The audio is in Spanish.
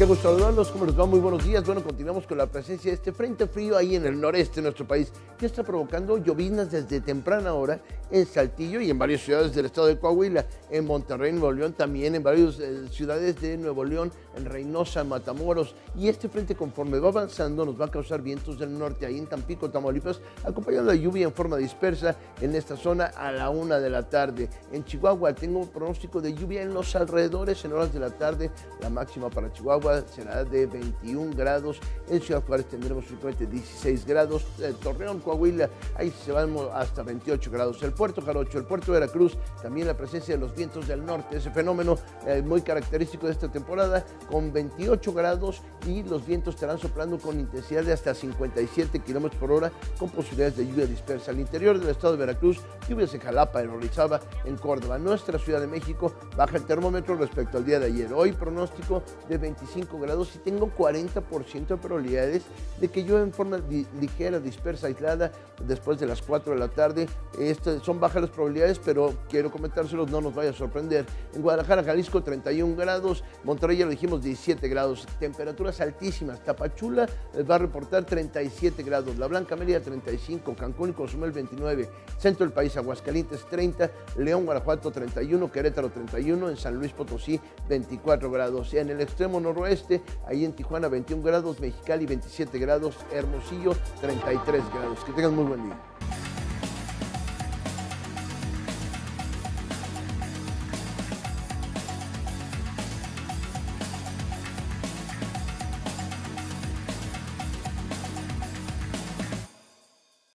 Qué gusto saludarlos, ¿cómo les va? Muy buenos días. Bueno, continuamos con la presencia de este frente frío ahí en el noreste de nuestro país, que está provocando lloviznas desde temprana hora en Saltillo y en varias ciudades del estado de Coahuila, en Monterrey, Nuevo León, también en varias eh, ciudades de Nuevo León, en Reynosa, Matamoros. Y este frente, conforme va avanzando, nos va a causar vientos del norte ahí en Tampico, Tamaulipas, acompañando la lluvia en forma dispersa en esta zona a la una de la tarde. En Chihuahua tengo un pronóstico de lluvia en los alrededores en horas de la tarde, la máxima para Chihuahua será de 21 grados. En Ciudad Juárez tendremos únicamente 16 grados. Torreón, Coahuila, ahí se van hasta 28 grados. El puerto Jarocho, el puerto Veracruz, también la presencia de los vientos del norte, ese fenómeno eh, muy característico de esta temporada, con 28 grados y los vientos estarán soplando con intensidad de hasta 57 kilómetros por hora, con posibilidades de lluvia dispersa. Al interior del estado de Veracruz, lluvias en Jalapa, en Orizaba, en Córdoba. Nuestra Ciudad de México baja el termómetro respecto al día de ayer. Hoy pronóstico de 25 grados y tengo 40% de probabilidades de que llueva en forma ligera, dispersa, aislada después de las 4 de la tarde. Estas son bajas las probabilidades, pero quiero comentárselos, no nos vaya a sorprender. En Guadalajara, Jalisco, 31 grados. Monterrey, ya lo dijimos, 17 grados. Temperaturas altísimas. Tapachula va a reportar 37 grados. La Blanca Media, 35. Cancún y Cozumel, 29. Centro del país, Aguascalientes, 30. León, Guanajuato, 31. Querétaro, 31. En San Luis Potosí, 24 grados. Y en el extremo noroeste, ahí en Tijuana 21 grados, Mexicali 27 grados, Hermosillo 33 grados. Que tengan muy buen día.